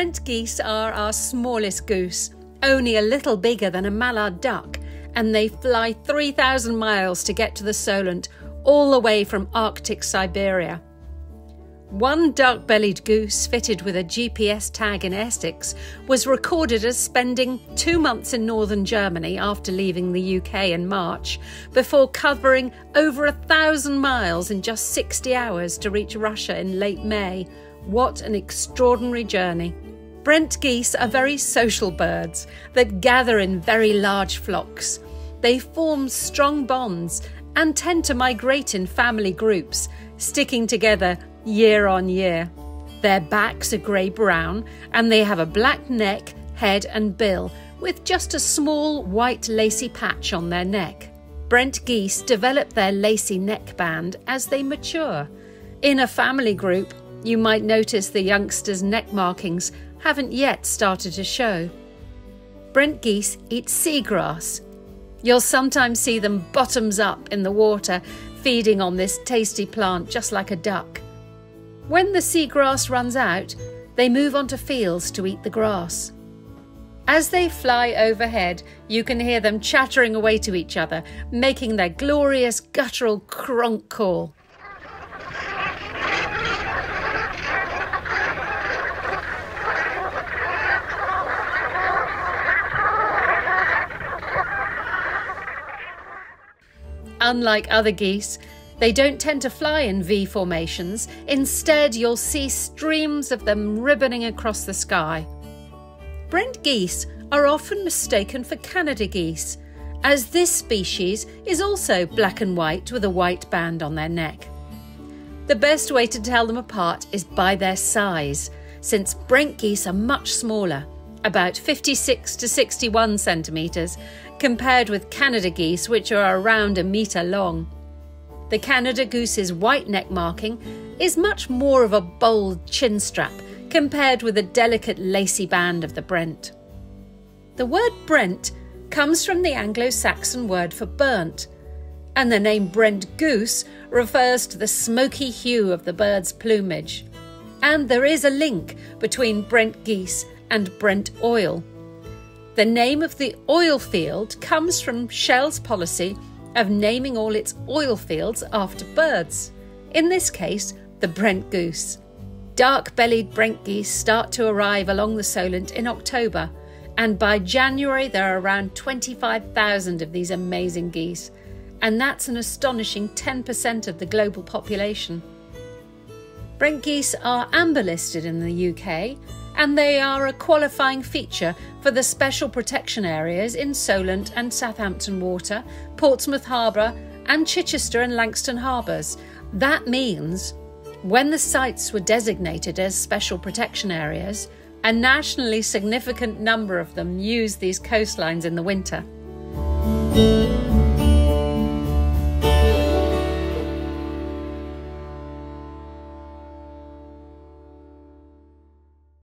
Brent geese are our smallest goose, only a little bigger than a mallard duck, and they fly 3,000 miles to get to the Solent, all the way from Arctic Siberia. One dark bellied goose fitted with a GPS tag in Essex was recorded as spending two months in northern Germany after leaving the UK in March, before covering over a thousand miles in just 60 hours to reach Russia in late May. What an extraordinary journey! Brent geese are very social birds that gather in very large flocks. They form strong bonds and tend to migrate in family groups, sticking together year on year. Their backs are grey brown and they have a black neck, head, and bill with just a small white lacy patch on their neck. Brent geese develop their lacy neckband as they mature. In a family group, you might notice the youngsters' neck markings haven't yet started to show. Brent geese eat seagrass. You'll sometimes see them bottoms up in the water, feeding on this tasty plant just like a duck. When the seagrass runs out, they move onto fields to eat the grass. As they fly overhead, you can hear them chattering away to each other, making their glorious guttural cronk call. Unlike other geese, they don't tend to fly in V formations. Instead, you'll see streams of them ribboning across the sky. Brent geese are often mistaken for Canada geese, as this species is also black and white with a white band on their neck. The best way to tell them apart is by their size, since Brent geese are much smaller, about 56 to 61 centimetres, compared with Canada geese, which are around a metre long. The Canada goose's white neck marking is much more of a bold chin strap compared with the delicate lacy band of the Brent. The word Brent comes from the Anglo Saxon word for burnt, and the name Brent goose refers to the smoky hue of the bird's plumage. And there is a link between Brent geese and Brent oil. The name of the oil field comes from Shell's policy of naming all its oil fields after birds, in this case, the Brent goose. Dark bellied Brent geese start to arrive along the Solent in October, and by January there are around 25,000 of these amazing geese, and that's an astonishing 10% of the global population. Brent geese are amber listed in the UK and they are a qualifying feature for the special protection areas in Solent and Southampton Water, Portsmouth Harbour, and Chichester and Langstone Harbours. That means when the sites were designated as special protection areas, a nationally significant number of them use these coastlines in the winter.